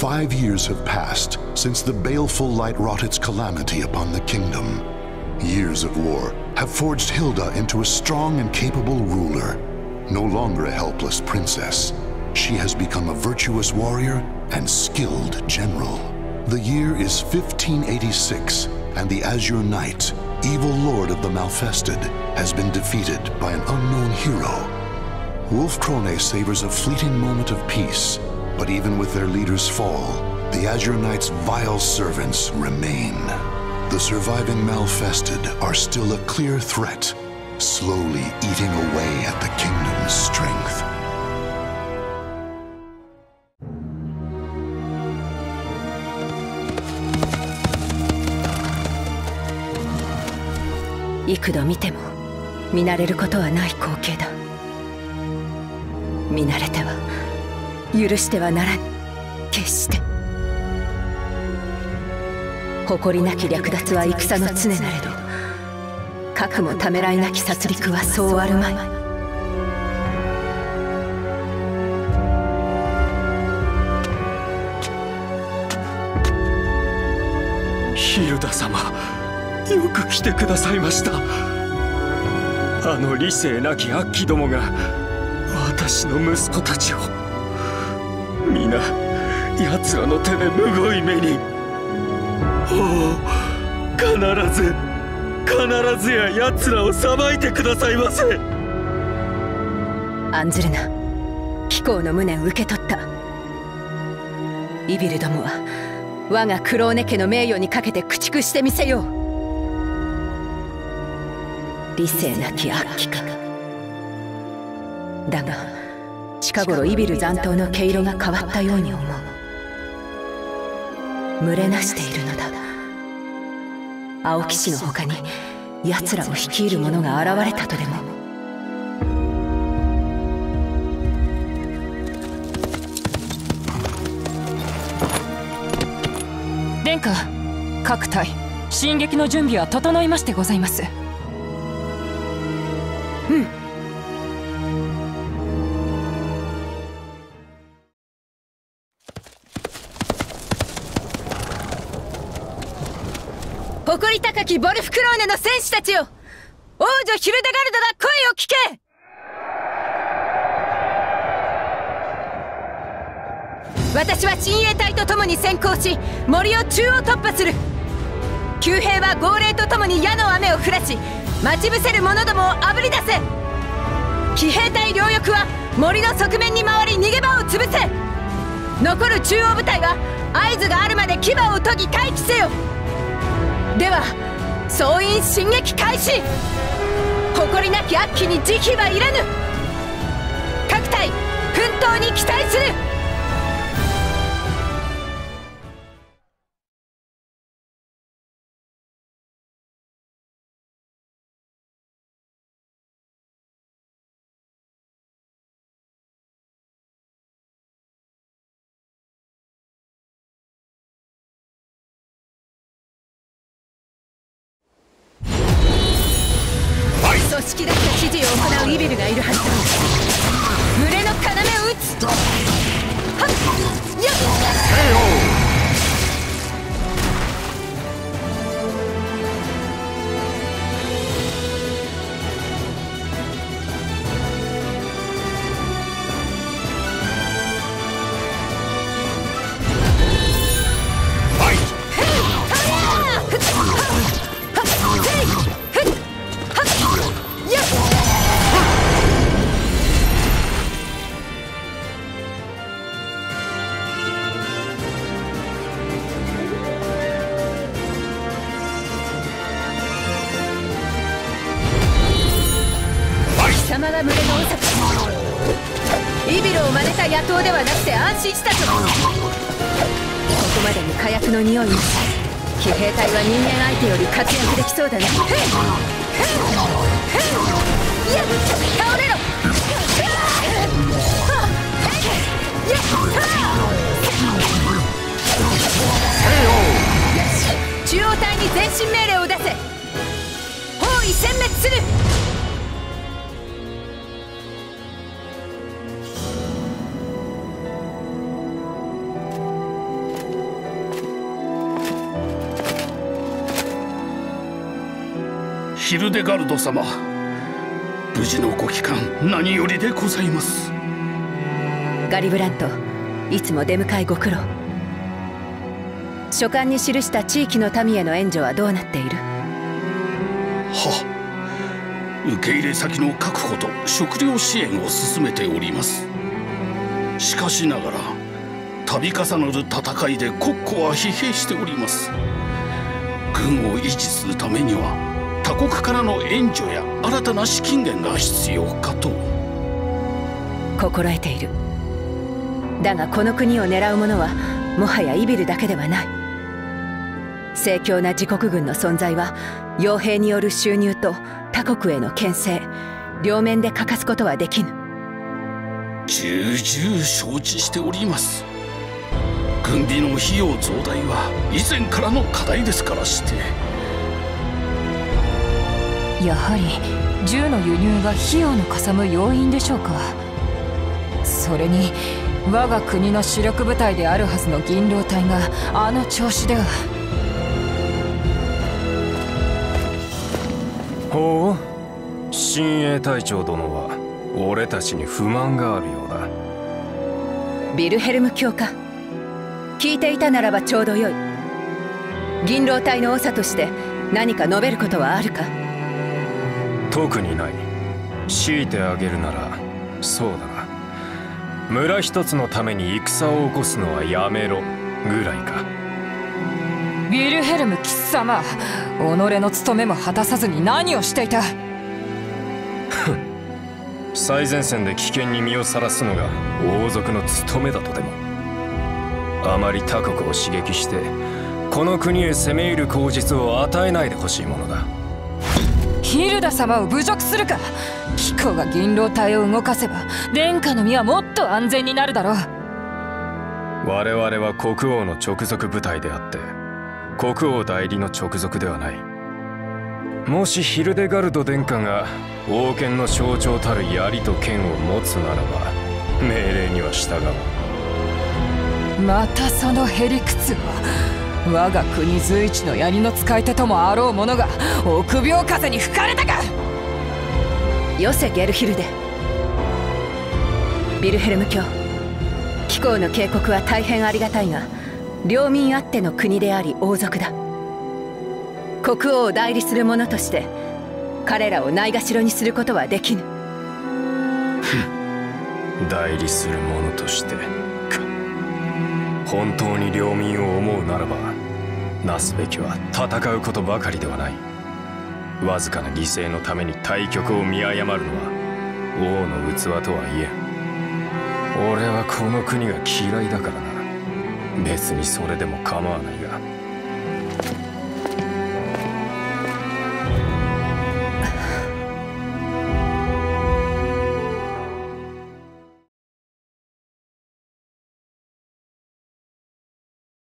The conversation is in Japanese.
Five years have passed since the baleful light wrought its calamity upon the kingdom. Years of war have forged Hilda into a strong and capable ruler. No longer a helpless princess, she has become a virtuous warrior and skilled general. The year is 1586, and the Azure Knight, evil lord of the Malfested, has been defeated by an unknown hero. Wolf Krone savors a fleeting moment of peace, but even with their leader's fall, the Azure Knight's vile servants remain. The surviving Malfested are still a clear threat, slowly eating away at the kingdom's strength. 幾度見ても見慣れることはない光景だ見慣れては 許してはならぬ決して。誇りなき略奪は戦の常なれど。核もためらいなき殺戮はそうあるまい。ヒルダ様よく来てくださいました。あの理性なき悪鬼どもが私の息子たちを。皆奴らの手でむごい目に。お必ず必ずや奴らを裁いてくださいませ。案ずるな貴公の無念受け取った。イビルどもは我がクローネ家の名誉にかけて駆逐してみせよう。理性なき悪鬼か。だが近頃イビル残党の毛色が変わったように思う。群れなしているのだ。青騎士の他に奴らを率いる者が現れたとでも。殿下各隊進撃の準備は整いましてございます。うん。きボルフクローネの戦士たちよ王女ヒルデガルドが声を聞け。私は親衛隊と共に先行し森を中央突破する。旧兵は号令と共に矢の雨を降らし待ち伏せる者どもをあぶり出せ。騎兵隊両翼は森の側面に回り逃げ場を潰せ。残る中央部隊は合図があるまで牙を研ぎ待機せよ。では総員進撃開始。誇りなき悪鬼に慈悲はいらぬ。各隊奮闘に期待する。リビルがいるはずだ。は群れの王様イビルを真似た野党ではなくて安心したぞここまでに火薬の匂い。も騎兵隊は人間相手より活躍できそうだね。いや倒れろ中央隊に前進命令を出せ包囲殲滅するヒルデガルド様。無事のご帰還何よりでございます。ガリブラントいつも出迎えご苦労。書簡に記した地域の民への援助はどうなっている？は受け入れ先の確保と食料支援を進めております。しかしながら度重なる戦いで国庫は疲弊しております。軍を維持するためには他国からの援助や新たな資金源が必要かと。心得ている。だがこの国を狙う者はもはやイビルだけではない。盛況な自国軍の存在は傭兵による収入と他国への牽制両面で欠かすことはできぬ。重々承知しております。軍備の費用増大は以前からの課題ですからしてやはり銃の輸入が費用のかさむ要因でしょうか。それに我が国の主力部隊であるはずの銀狼隊があの調子では。ほう。親衛隊長殿は俺たちに不満があるようだ。ビルヘルム教か。聞いていたならばちょうどよい。銀狼隊の長として何か述べることはあるか特にない。強いてあげるならそうだ。な村一つのために戦を起こすのはやめろぐらいか。ビルヘルム貴様己の務めも果たさずに何をしていた？最前線で危険に身をさらすのが王族の務めだとでも。あまり他国を刺激してこの国へ攻め入る口実を与えないでほしいものだヒルダ様を侮辱するか。貴公が銀狼隊を動かせば殿下の身はもっと安全になるだろう。我々は国王の直属部隊であって国王代理の直属ではない。もしヒルデガルド殿下が王権の象徴たる槍と剣を持つならば命令には従う。またそのへりくつを我が国随一の槍の使い手ともあろう者が臆病風に吹かれたか。よせゲルヒルデビルヘルム卿貴公の警告は大変ありがたいが領民あっての国であり王族だ。国王を代理する者として彼らをないがしろにすることはできぬ。代理する者として。か本当に領民を思うならばなすべきは戦うことばかりではない。わずかな犠牲のために対局を見誤るのは王の器とはいえ俺はこの国が嫌いだからな。別にそれでも構わないが。